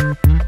Mm-hmm.